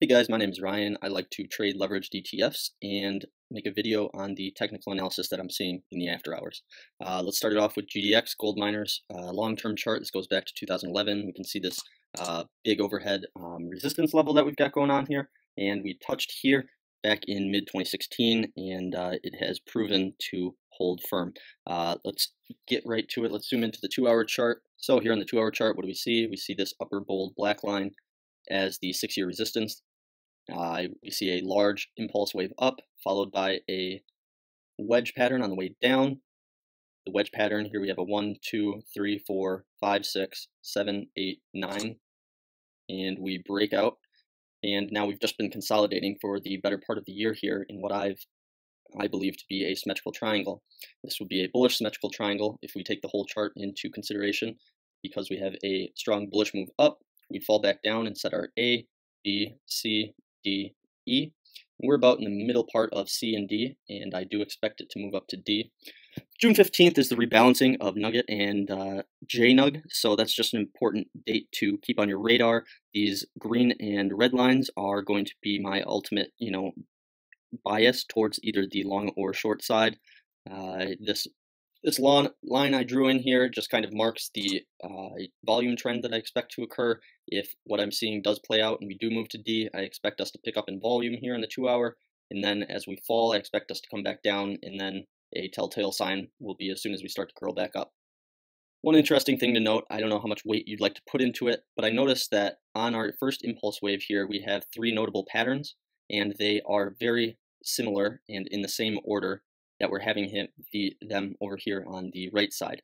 Hey guys, my name is Ryan. I like to trade leveraged ETFs and make a video on the technical analysis that I'm seeing in the after hours. Uh, let's start it off with GDX, gold miners, uh, long-term chart. This goes back to 2011. We can see this uh, big overhead um, resistance level that we've got going on here. And we touched here back in mid-2016 and uh, it has proven to hold firm. Uh, let's get right to it. Let's zoom into the two-hour chart. So here on the two-hour chart, what do we see? We see this upper bold black line as the six-year resistance. Uh, we see a large impulse wave up, followed by a wedge pattern on the way down. The wedge pattern, here we have a 1, 2, 3, 4, 5, 6, 7, 8, 9. And we break out. And now we've just been consolidating for the better part of the year here in what I've I believe to be a symmetrical triangle. This would be a bullish symmetrical triangle if we take the whole chart into consideration because we have a strong bullish move up. We'd fall back down and set our A, B, C, D, E. We're about in the middle part of C and D, and I do expect it to move up to D. June 15th is the rebalancing of Nugget and uh, JNUG, so that's just an important date to keep on your radar. These green and red lines are going to be my ultimate, you know, bias towards either the long or short side. Uh, this this line I drew in here just kind of marks the uh, volume trend that I expect to occur. If what I'm seeing does play out and we do move to D, I expect us to pick up in volume here in the two hour. And then as we fall, I expect us to come back down and then a telltale sign will be as soon as we start to curl back up. One interesting thing to note, I don't know how much weight you'd like to put into it, but I noticed that on our first impulse wave here, we have three notable patterns, and they are very similar and in the same order that we're having him the, them over here on the right side.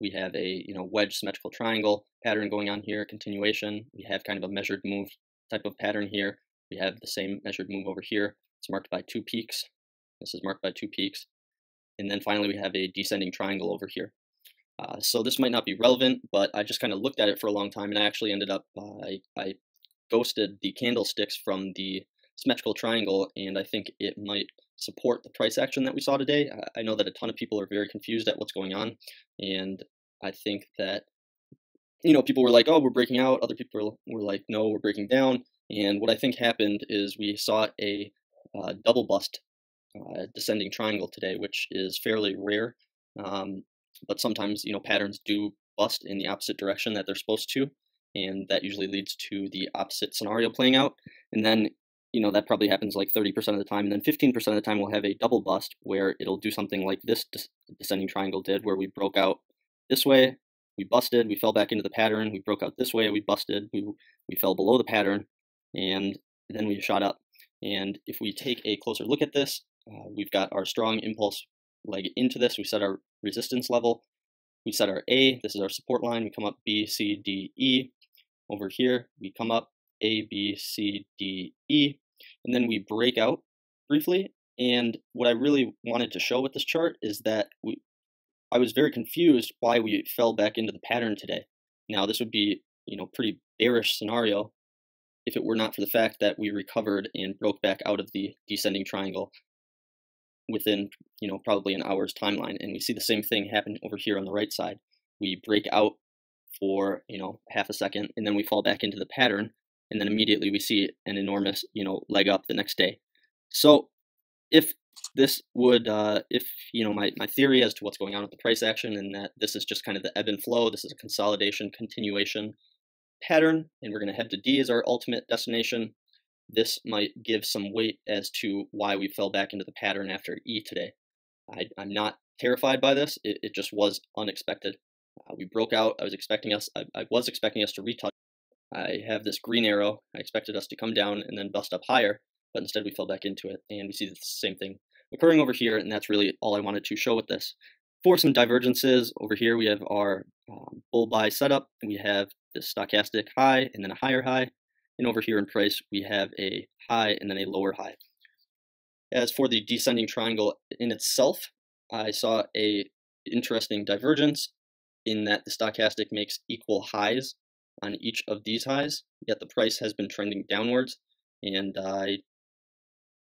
We have a you know wedge symmetrical triangle pattern going on here, continuation. We have kind of a measured move type of pattern here. We have the same measured move over here. It's marked by two peaks. This is marked by two peaks. And then finally we have a descending triangle over here. Uh, so this might not be relevant, but I just kind of looked at it for a long time and I actually ended up, uh, I, I ghosted the candlesticks from the symmetrical triangle and I think it might support the price action that we saw today. I know that a ton of people are very confused at what's going on, and I think that you know people were like, "Oh, we're breaking out." Other people were like, "No, we're breaking down." And what I think happened is we saw a uh, double bust uh, descending triangle today, which is fairly rare. Um, but sometimes you know patterns do bust in the opposite direction that they're supposed to, and that usually leads to the opposite scenario playing out. And then you know, that probably happens like 30% of the time. And then 15% of the time we'll have a double bust where it'll do something like this descending triangle did, where we broke out this way, we busted, we fell back into the pattern, we broke out this way, we busted, we, we fell below the pattern, and then we shot up. And if we take a closer look at this, uh, we've got our strong impulse leg into this. We set our resistance level. We set our A. This is our support line. We come up B, C, D, E. Over here, we come up A, B, C, D, E and then we break out briefly. And what I really wanted to show with this chart is that we, I was very confused why we fell back into the pattern today. Now this would be, you know, pretty bearish scenario if it were not for the fact that we recovered and broke back out of the descending triangle within, you know, probably an hour's timeline. And we see the same thing happen over here on the right side. We break out for, you know, half a second and then we fall back into the pattern and then immediately we see an enormous, you know, leg up the next day. So if this would, uh, if, you know, my, my theory as to what's going on with the price action and that this is just kind of the ebb and flow, this is a consolidation continuation pattern, and we're going to head to D as our ultimate destination, this might give some weight as to why we fell back into the pattern after E today. I, am not terrified by this. It, it just was unexpected. Uh, we broke out. I was expecting us. I, I was expecting us to retouch I have this green arrow. I expected us to come down and then bust up higher, but instead we fell back into it, and we see the same thing occurring over here, and that's really all I wanted to show with this. For some divergences, over here we have our um, bull buy setup, and we have this stochastic high and then a higher high, and over here in price we have a high and then a lower high. As for the descending triangle in itself, I saw a interesting divergence in that the stochastic makes equal highs on each of these highs, yet the price has been trending downwards. And I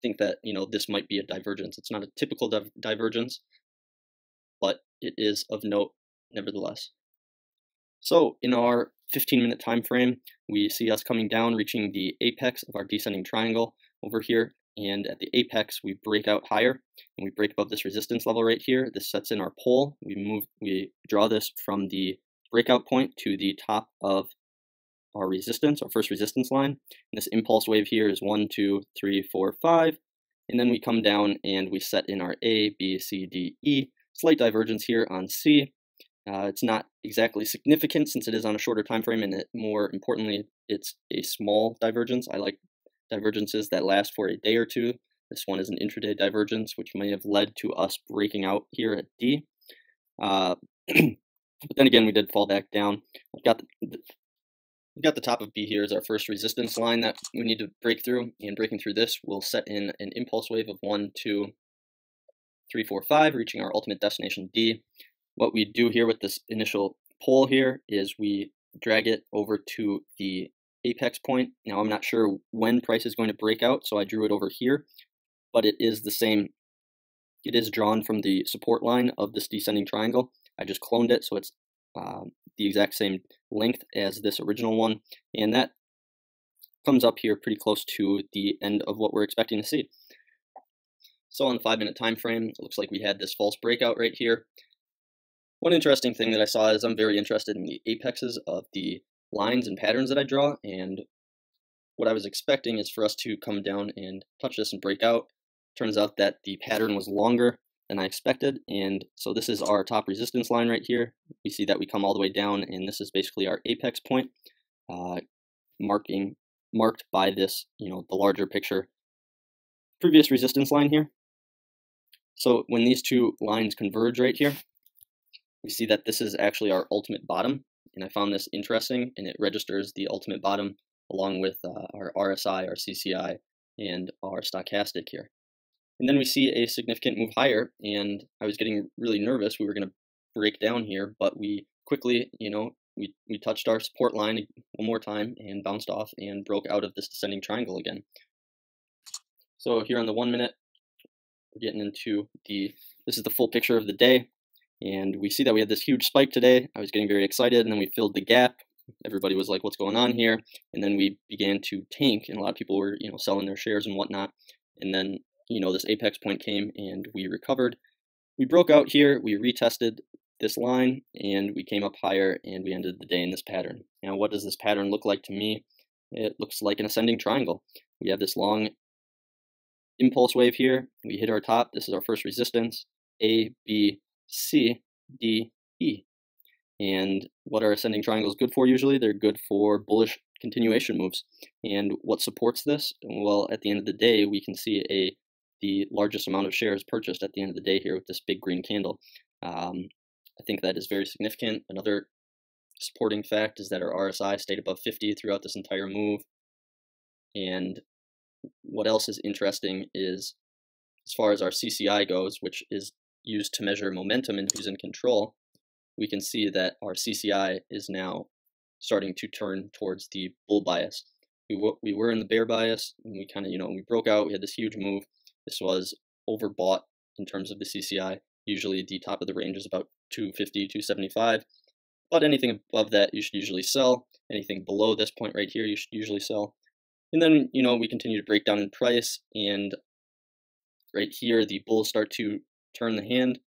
think that, you know, this might be a divergence. It's not a typical div divergence, but it is of note nevertheless. So in our 15 minute time frame, we see us coming down, reaching the apex of our descending triangle over here. And at the apex, we break out higher and we break above this resistance level right here. This sets in our pole. We move, we draw this from the breakout point to the top of our resistance, our first resistance line. And this impulse wave here is one, two, three, four, five. And then we come down and we set in our A, B, C, D, E. Slight divergence here on C. Uh, it's not exactly significant since it is on a shorter time frame, and it, more importantly, it's a small divergence. I like divergences that last for a day or two. This one is an intraday divergence, which may have led to us breaking out here at D. Uh, but then again, we did fall back down. I've got the, We've got the top of B here as our first resistance line that we need to break through, and breaking through this will set in an impulse wave of 1, 2, 3, 4, 5, reaching our ultimate destination D. What we do here with this initial pole here is we drag it over to the apex point. Now I'm not sure when price is going to break out, so I drew it over here, but it is the same, it is drawn from the support line of this descending triangle. I just cloned it, so it's um, the exact same length as this original one, and that comes up here pretty close to the end of what we're expecting to see. So on the five minute time frame, it looks like we had this false breakout right here. One interesting thing that I saw is I'm very interested in the apexes of the lines and patterns that I draw, and what I was expecting is for us to come down and touch this and break out. Turns out that the pattern was longer than I expected. And so this is our top resistance line right here. We see that we come all the way down and this is basically our apex point, uh, marking marked by this, you know, the larger picture previous resistance line here. So when these two lines converge right here, we see that this is actually our ultimate bottom. And I found this interesting and it registers the ultimate bottom along with uh, our RSI, our CCI, and our stochastic here. And then we see a significant move higher, and I was getting really nervous. We were going to break down here, but we quickly, you know, we, we touched our support line one more time and bounced off and broke out of this descending triangle again. So here on the one minute, we're getting into the, this is the full picture of the day. And we see that we had this huge spike today. I was getting very excited, and then we filled the gap. Everybody was like, what's going on here? And then we began to tank, and a lot of people were, you know, selling their shares and whatnot. And then you know, this apex point came and we recovered. We broke out here, we retested this line, and we came up higher and we ended the day in this pattern. Now, what does this pattern look like to me? It looks like an ascending triangle. We have this long impulse wave here. We hit our top. This is our first resistance, A, B, C, D, E. And what are ascending triangles good for usually? They're good for bullish continuation moves. And what supports this? Well, at the end of the day, we can see a the largest amount of shares purchased at the end of the day here with this big green candle. Um, I think that is very significant. Another supporting fact is that our RSI stayed above 50 throughout this entire move. And what else is interesting is as far as our CCI goes, which is used to measure momentum and who's in control, we can see that our CCI is now starting to turn towards the bull bias. We, we were in the bear bias, and we kind of, you know, we broke out, we had this huge move, this was overbought in terms of the CCI. Usually the top of the range is about 250, 275. But anything above that you should usually sell. Anything below this point right here you should usually sell. And then, you know, we continue to break down in price and right here the bulls start to turn the hand.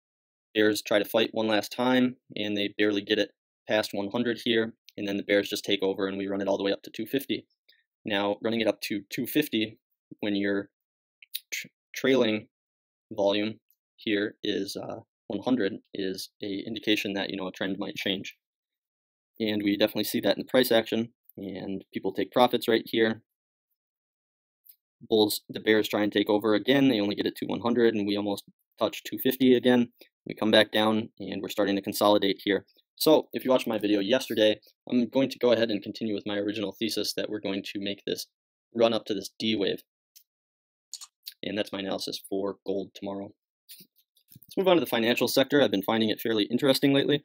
Bears try to fight one last time and they barely get it past 100 here and then the bears just take over and we run it all the way up to 250. Now running it up to 250 when you're trailing volume here is uh, 100 is a indication that you know a trend might change. And we definitely see that in the price action and people take profits right here. Bulls the bears try and take over again. They only get it to 100 and we almost touch 250 again. We come back down and we're starting to consolidate here. So if you watched my video yesterday i'm going to go ahead and continue with my original thesis that we're going to make this run up to this d wave and that's my analysis for gold tomorrow. Let's move on to the financial sector. I've been finding it fairly interesting lately.